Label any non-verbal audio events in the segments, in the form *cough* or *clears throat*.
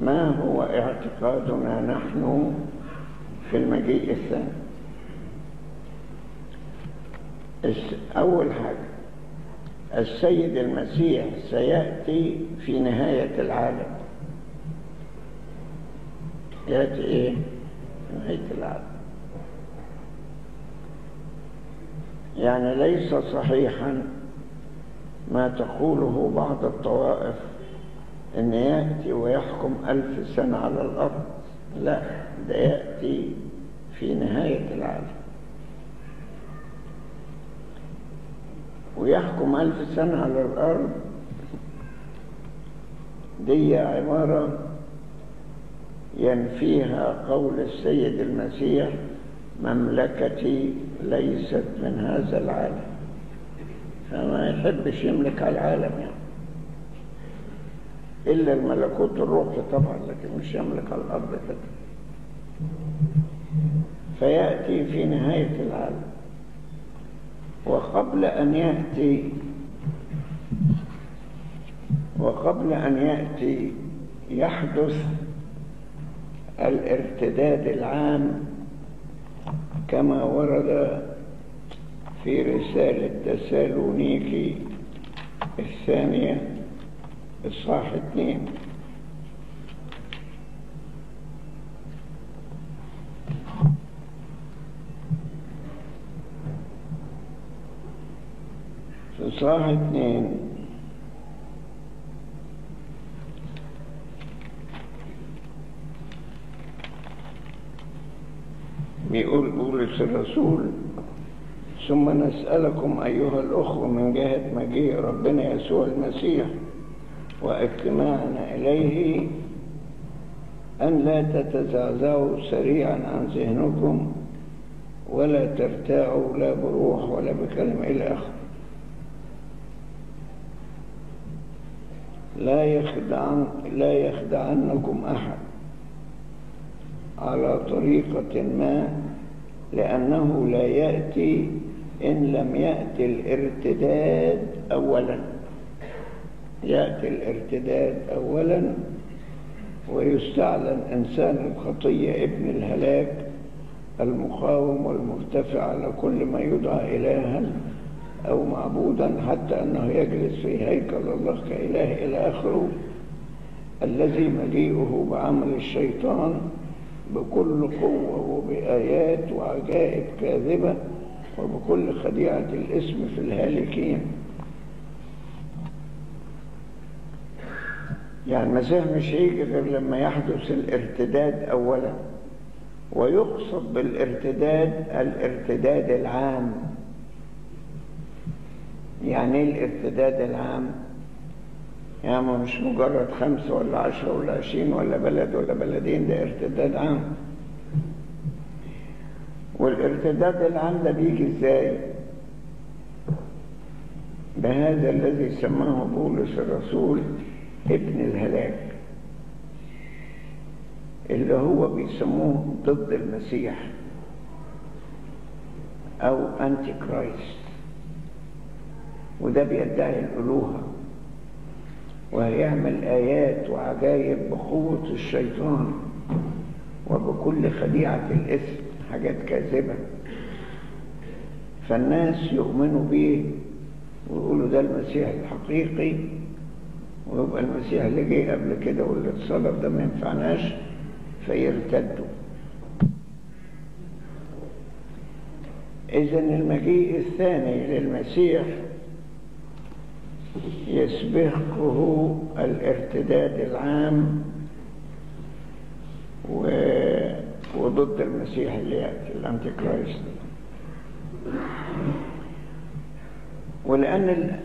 ما هو اعتقادنا نحن في المجيء الثاني؟ أول حاجة السيد المسيح سيأتي في نهاية العالم. يأتي إيه؟ نهاية العالم. يعني ليس صحيحا ما تقوله بعض الطوائف إن يأتي ويحكم ألف سنة على الأرض لا ده يأتي في نهاية العالم. ويحكم ألف سنة على الأرض دي عبارة ينفيها قول السيد المسيح مملكتي ليست من هذا العالم. فما يحبش يملك العالم. يعني إلا الملكوت الروحي طبعا لكن مش يملك الأرض كده فيأتي في نهاية العالم. وقبل أن يأتي وقبل أن يأتي يحدث الارتداد العام كما ورد في رسالة تسالونيكي الثانية. إصحاح اثنين في إصحاح اثنين بيقول بولس الرسول ثم نسألكم أيها الأخوة من جهة مجيء ربنا يسوع المسيح واجتماعنا إليه أن لا تتزعزعوا سريعا عن ذهنكم ولا ترتاعوا لا بروح ولا بكلمة إلى آخره لا يخدعن لا يخدعنكم أحد على طريقة ما لأنه لا يأتي إن لم يأتي الارتداد أولا. يأتي الارتداد أولا ويستعلن إنسان الخطية ابن الهلاك المقاوم والمرتفع على كل ما يدعى إلها أو معبودا حتى أنه يجلس في هيكل الله كإله إلى آخره الذي مجيئه بعمل الشيطان بكل قوة وبآيات وعجائب كاذبة وبكل خديعة الاسم في الهالكين. يعني المسيح مش هيجي غير لما يحدث الارتداد أولا ويقصد بالارتداد الارتداد العام. يعني إيه الارتداد العام؟ يعني مش مجرد خمسة ولا عشرة ولا عشرين ولا بلد ولا بلدين ده ارتداد عام. والارتداد العام ده بيجي إزاي؟ بهذا الذي سماه بولس الرسول ابن الهلاك اللي هو بيسموه ضد المسيح أو انتي كرايست وده بيدعي الألوهة وهيعمل آيات وعجائب بقوة الشيطان وبكل خديعة الإثم حاجات كاذبة. فالناس يؤمنوا بيه ويقولوا ده المسيح الحقيقي ويبقى المسيح اللي جه قبل كده واللي اتصلب ده ما ينفعناش فيرتدوا إذا المجيء الثاني للمسيح يسبقه الارتداد العام و... وضد المسيح اللي يأتي الأنتي كرايست ولأن.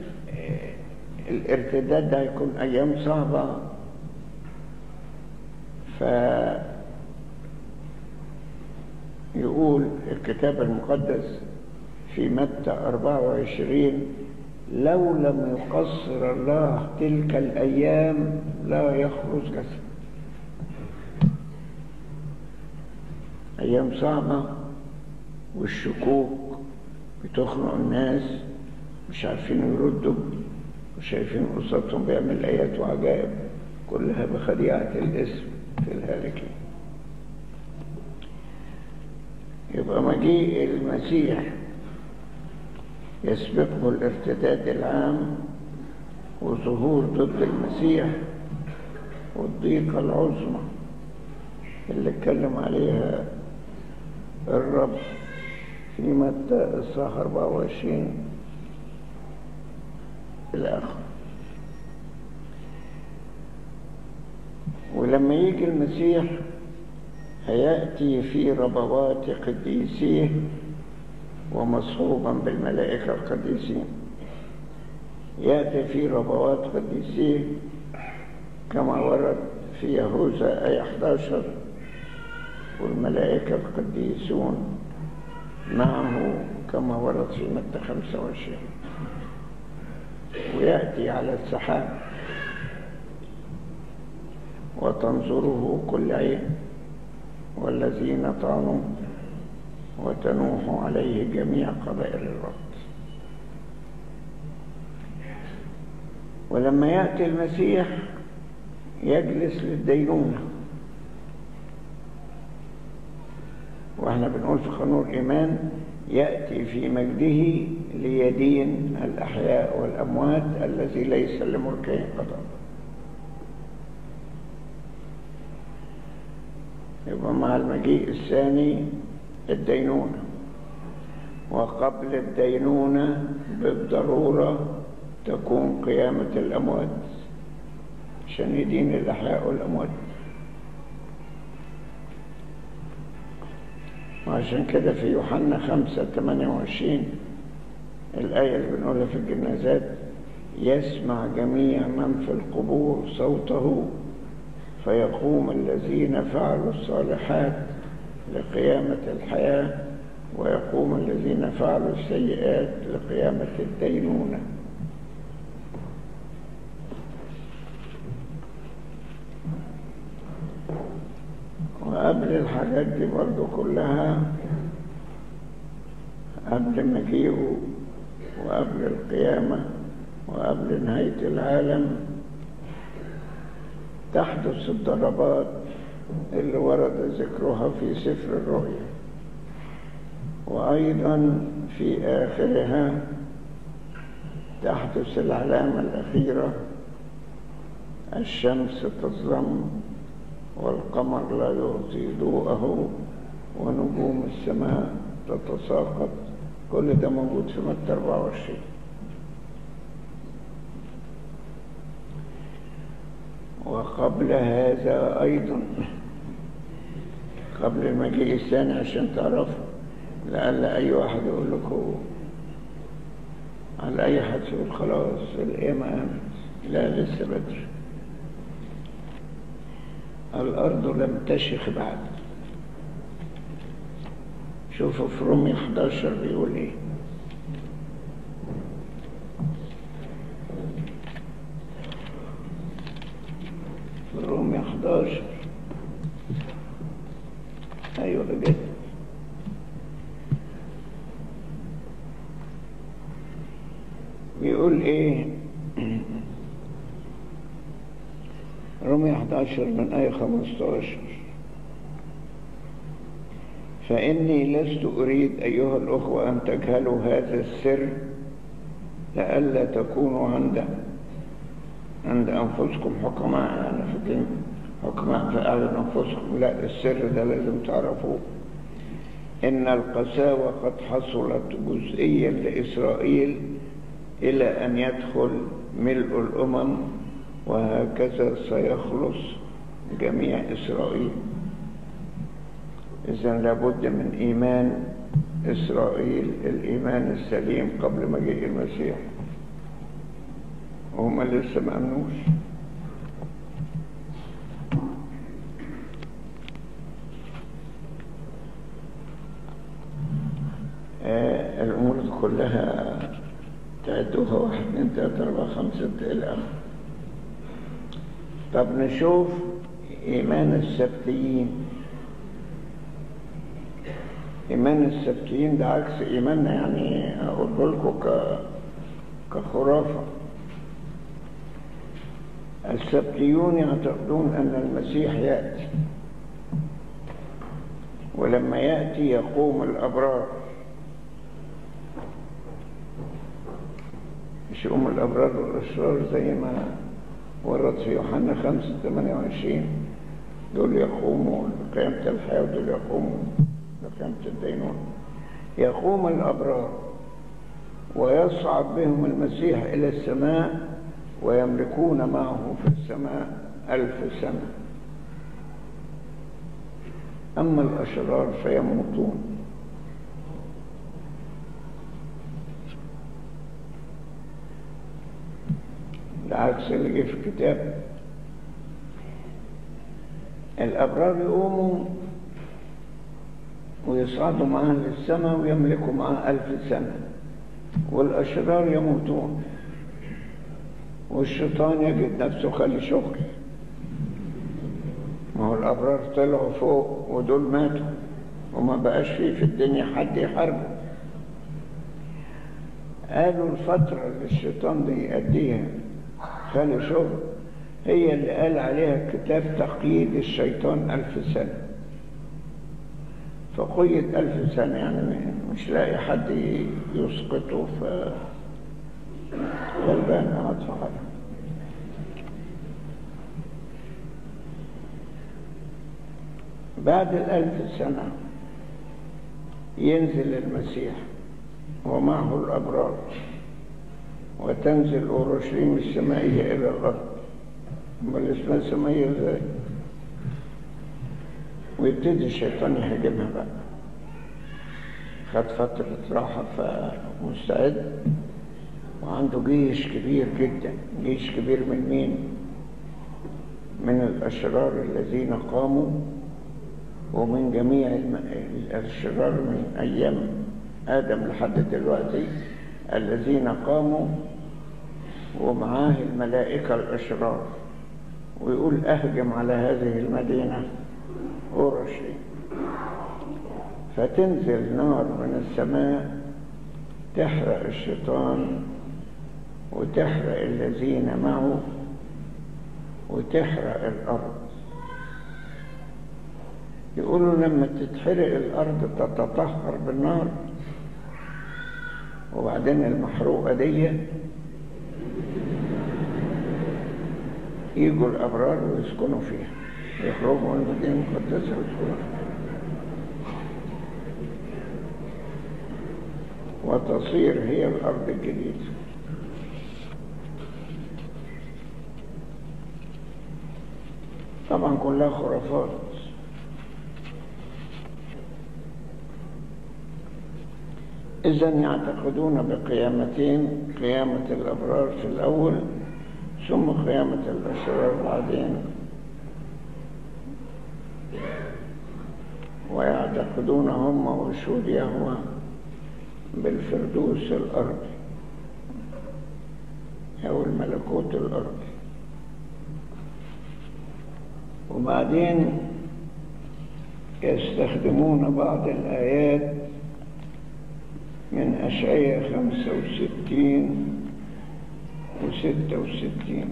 الارتداد ده يكون أيام صعبة. ف يقول الكتاب المقدس في متى 24 لو لم يقصر الله تلك الأيام لا يخرج جسد. أيام صعبة والشكوك بتخنق الناس مش عارفين يردوا. وشايفين قصتهم بيعمل آيات وعجائب كلها بخديعة الاسم في الهالكين. يبقى مجيء المسيح يسبقه الارتداد العام وظهور ضد المسيح والضيقة العظمى اللي اتكلم عليها الرب في متى الصح 24 إلى آخره ولما يجي المسيح هيأتي في ربوات قديسيه ومصحوبا بالملائكة القديسين يأتي في ربوات قديسيه كما ورد في يهوذا آية 11 والملائكة القديسون معه كما ورد في متى 25 ويأتي على السحاب وتنظره كل عين والذين طعنوا وتنوح عليه جميع قبائل الأرض ولما يأتي المسيح يجلس للدينونة. وإحنا بنقول في قانون الإيمان يأتي في مجده ليدين الأحياء والأموات الذي ليس لملكه قضاء يبقى مع المجيء الثاني الدينونة. وقبل الدينونة بالضرورة تكون قيامة الأموات عشان يدين الأحياء والأموات. وعشان كده في يوحنا خمسة ثمانية وعشرين الآية اللي بنقولها في الجنازات يسمع جميع من في القبور صوته فيقوم الذين فعلوا الصالحات لقيامة الحياة ويقوم الذين فعلوا السيئات لقيامة الدينونة. وقبل الحاجات دي برضو كلها قبل مجيئه وقبل القيامة وقبل نهاية العالم تحدث الضربات اللي ورد ذكرها في سفر الرؤيا. وأيضا في آخرها تحدث العلامة الأخيرة الشمس تظلم والقمر لا يعطي ضوءه ونجوم السماء تتساقط. كل ده موجود في متى 24 وقبل هذا أيضا قبل المجيء الثاني عشان تعرفوا لعل أي واحد يقول لكم على أي حد يقول خلاص القيامة لا لسه بدري. الأرض لم تشخ بعد. شوفوا في رومي 11 بيقول إيه. في رومي 11 أيوة بجد بيقول إيه. *clears throat* رومي 11 من آية 15 فإني لست أريد أيها الأخوة أن تجهلوا هذا السر لئلا تكونوا عند عند أنفسكم حكماء يعني فاكرين حكماء في أعين أنفسكم. لا السر ده لازم تعرفوه. إن القساوة قد حصلت جزئيا لإسرائيل إلى أن يدخل ملء الأمم وهكذا سيخلص جميع إسرائيل. إذا لابد من إيمان إسرائيل الإيمان السليم قبل مجيء المسيح. وهم لسه ما أمنوش آه الأمور كلها تعدوها واحد اثنين ثلاثة أربعة خمسة إلى طب نشوف إيمان السبتيين. إيمان السبتيين ده عكس إيماننا يعني أقول لكم ك... كخرافة. السبتيون يعتقدون أن المسيح يأتي. ولما يأتي يقوم الأبرار. مش يقوم الأبرار والأشرار زي ما ورد في يوحنا 5 28 دول يقوموا لقيامة الحياة ودول يقوموا لقيامة الدينون يقوم الأبرار ويصعد بهم المسيح إلى السماء ويملكون معه في السماء ألف سنة. أما الأشرار فيموتون. العكس اللي جه في الكتاب. الأبرار يقوموا ويصعدوا معاه للسماء ويملكوا معاه ألف سنة. والأشرار يموتون. والشيطان يجد نفسه خلي شغل. ما هو الأبرار طلعوا فوق ودول ماتوا. وما بقاش فيه في الدنيا حد يحاربه. قالوا الفترة اللي الشيطان دي يأديها خلي شغل. هي اللي قال عليها الكتاب تقييد الشيطان ألف سنة. فقيد ألف سنة يعني مش لاقي حد يسقطه ف غلبان في حاله بعد الألف سنة ينزل المسيح ومعه الأبرار وتنزل أورشليم السمائية إلى الأرض. أمال اسمها السمائية إزاي؟ ويبتدي الشيطان يهاجمها بقى. خد فترة راحة فمستعد. وعنده جيش كبير جدا. جيش كبير من مين؟ من الأشرار الذين قاموا ومن جميع الأشرار من أيام آدم لحد دلوقتي الذين قاموا ومعاه الملائكة الأشرار. ويقول أهجم على هذه المدينة. أورشليم فتنزل نار من السماء تحرق الشيطان وتحرق الذين معه وتحرق الأرض. يقولوا لما تتحرق الأرض تتطهر بالنار. وبعدين المحروقة دي يجوا الأبرار ويسكنوا فيها. يخرجوا من المدينة المقدسة وتصير هي الأرض الجديدة. طبعا كلها خرافات. إذا يعتقدون بقيامتين قيامة الأبرار في الأول ثم قيامة الأشرار بعدين. يعتقدون هم وسود يهوى بالفردوس الأرضي أو الملكوت الأرضي وبعدين يستخدمون بعض الآيات من أشعية 65 و 66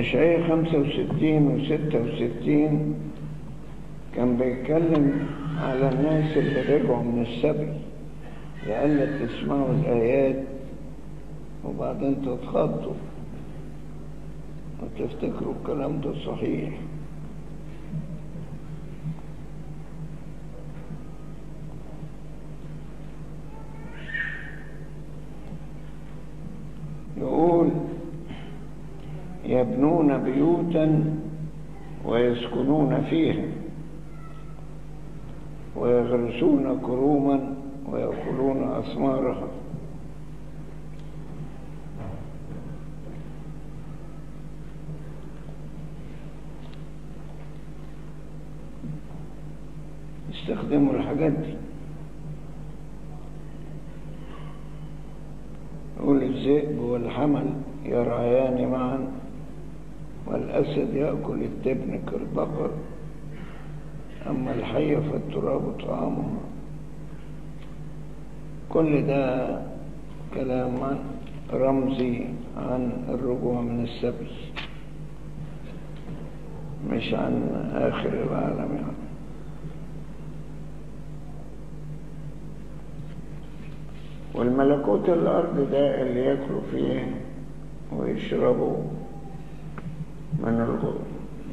أشعية خمسة وستين وستة وستين كان بيتكلم على الناس اللي رجعوا من السبي لألا تسمعوا الآيات وبعدين تتخضوا وتفتكروا الكلام ده صحيح. يقول يبنون بيوتا ويسكنون فيها ويغرسون كروما ويأكلون أثمارها استخدموا الحاجات دي. يقول الذئب والحمل يرعيان معا. والأسد يأكل التبن كالبقر أما الحية فالتراب طعامها. كل ده كلام رمزي عن الرجوع من السبي مش عن آخر العالم يعني. والملكوت الأرض ده اللي ياكلوا فيه ويشربوا من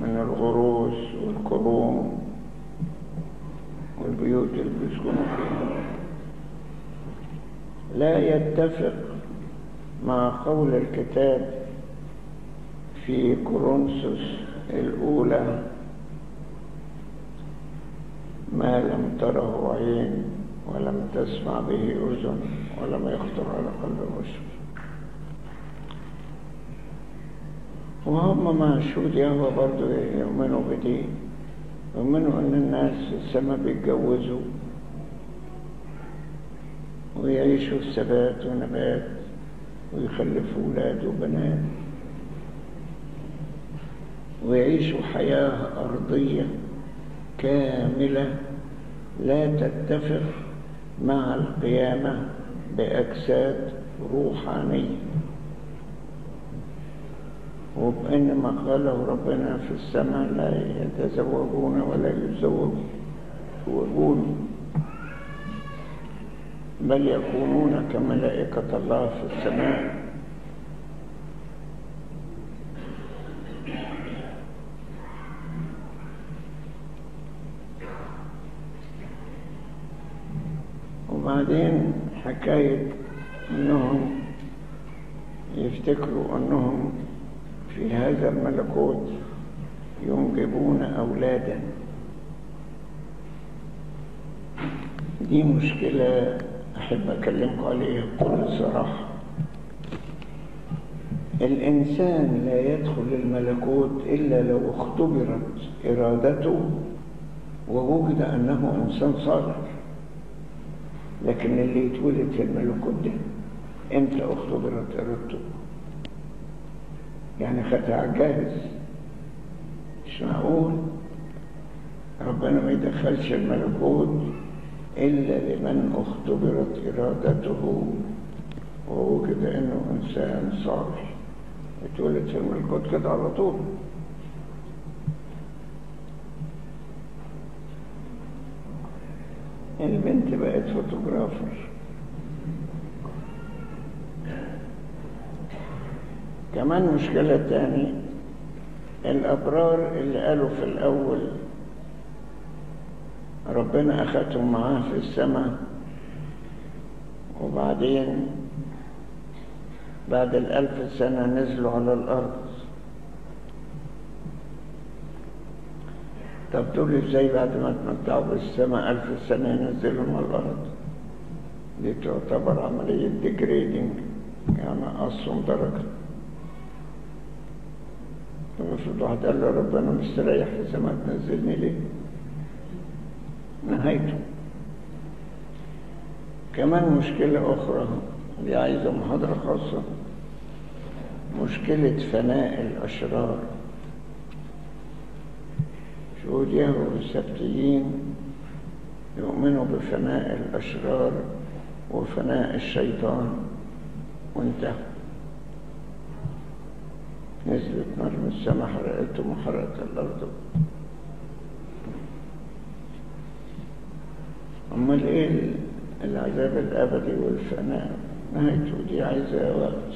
من الغروس والكروم والبيوت اللي بيسكنوا فيها. لا يتفق مع قول الكتاب في كورنثوس الأولى ما لم تره عين ولم تسمع به أذن ولم يخطر على قلب بشر وهم مع شهود يهوى برضه يؤمنوا بدي يؤمنوا أن الناس في السماء بيتجوزوا ويعيشوا في ثبات ونبات ويخلفوا ولاد وبنات ويعيشوا حياة أرضية كاملة لا تتفق مع القيامة بأجساد روحانية. وبأن ما قاله ربنا في السماء لا يتزوجون ولا يزوجون. بل يكونون كملائكة الله في السماء. وبعدين حكاية إنهم يفتكروا أنهم في هذا الملكوت ينجبون أولادا. دي مشكلة أحب أكلمكم عليها بكل صراحة. الإنسان لا يدخل الملكوت إلا لو اختبرت إرادته ووجد أنه إنسان صالح. لكن اللي يتولد في الملكوت ده إمتى اختبرت إرادته؟ يعني خدها جاهز. مش معقول؟ ربنا ما يدخلش الملكوت إلا لمن اختبرت إرادته ووجد إنه إنسان صالح. اتولد في الملكوت كده على طول. البنت بقت فوتوغرافر. كمان مشكلة تاني الأبرار اللي قالوا في الأول ربنا أخذهم معاه في السماء وبعدين بعد الألف سنة نزلوا على الأرض. طب دول إزاي بعد ما اتمتعوا بالسماء ألف سنة ينزلهم على الأرض؟ دي تعتبر عملية ديجريدنج يعني أصهم درجة. المفروض واحد قال له ربنا مستريح في السماء تنزلني ليه؟ نهايته كمان مشكلة أخرى دي عايزة محاضرة خاصة مشكلة فناء الأشرار. يهوى السبتيين يؤمنوا بفناء الأشرار وفناء الشيطان؟ وانتهى. نزلت نار من السماء حرقتهم وحرقت الأرض أمال إيه العذاب الأبدي والفناء نهايته دي عايزة وقت